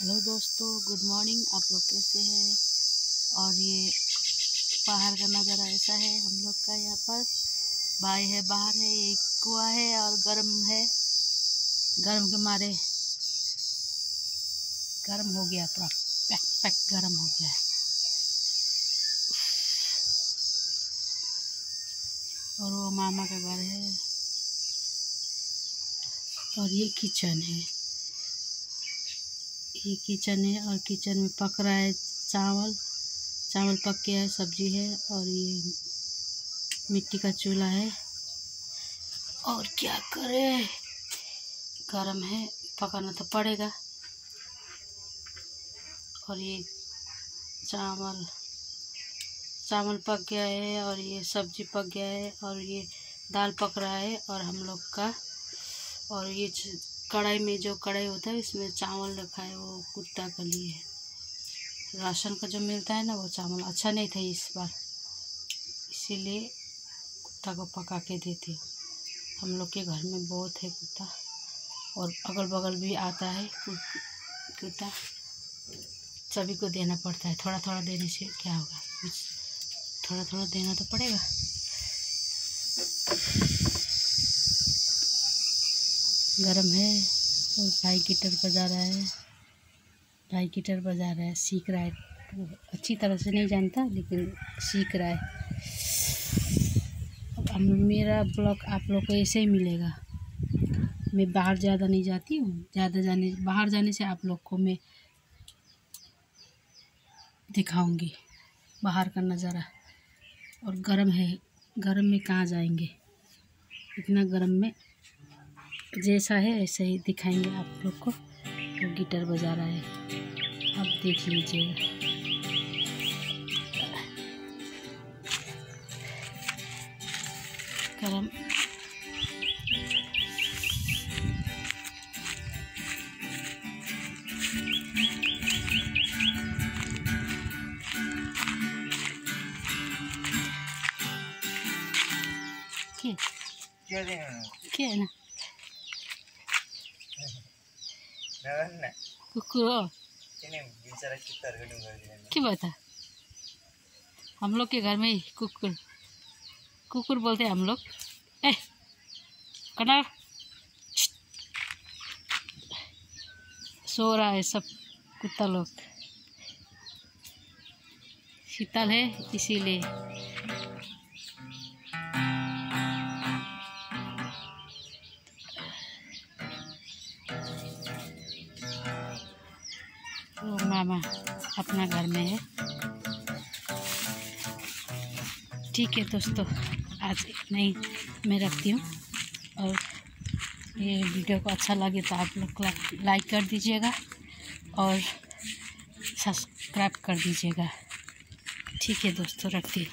Hello दोस्तों, good morning. आप लोग कैसे हैं? और ये बाहर का नज़ारा ऐसा है हम लोग का यहाँ पर। भाई है, बाहर है, ये कुआ है और गर्म है। गर्म के मारे गर्म हो गया पूरा। पैक पैक गर्म हो गया और वो मामा का घर है। और ये किचन है। ये किचन है और किचन में पक रहा है चावल। चावल पक गया है, सब्ज़ी है और ये मिट्टी का चूल्हा है। और क्या करे? गरम है, पकाना तो पड़ेगा। और ये चावल चावल पक गया है और ये सब्ज़ी पक गया है और ये दाल पक रहा है और हम लोग का और ये कढ़ाई में जो कढ़ाई होता है, इसमें चावल रखा है, वो कुत्ता के लिए राशन का जो मिलता है ना, वो चावल। अच्छा नहीं था इस बार। इसीलिए कुत्ता को पका के देती हूँ। हम लोग के घर में बहुत है कुत्ता। और अगल बगल भी आता है कुत्ता। सभी को देना पड़ता है। थोड़ा थोड़ा देने से क्या होगा? कुछ थोड़ा थोड़ा देना तो पड़ेगा। गरम है। और भाई गिटर बजा रहा है। भाई गिटर बजा रहा है, सीख रहा है। तो अच्छी तरह से नहीं जानता, लेकिन सीख रहा है। अब मेरा ब्लॉग आप लोग को ऐसे ही मिलेगा। मैं बाहर ज़्यादा नहीं जाती हूँ। ज़्यादा जाने, बाहर जाने से आप लोग को मैं दिखाऊँगी। बाहर का नज़ारा। और गर्म है। गर्म में कहाँ जाएँगे? इतना गर्म में जैसा है ऐसे ही दिखाएँगे आप लोग को। वो गिटार बजा रहा है। आप देख लीजिएगा गरम। क्या क्या ना? कुकुर क्या बात है हम लोग के घर में ही कुकुर कुकुर बोलते हैं हम लोग ए कटा सो रहा है सब कुत्ता लोग शीतल है इसीलिए मामा अपना घर में है। ठीक है दोस्तों, आज इतना ही मैं रखती हूँ। और ये वीडियो को अच्छा लगे तो आप लोग लाइक कर दीजिएगा और सब्सक्राइब कर दीजिएगा। ठीक है दोस्तों, रखती हूँ।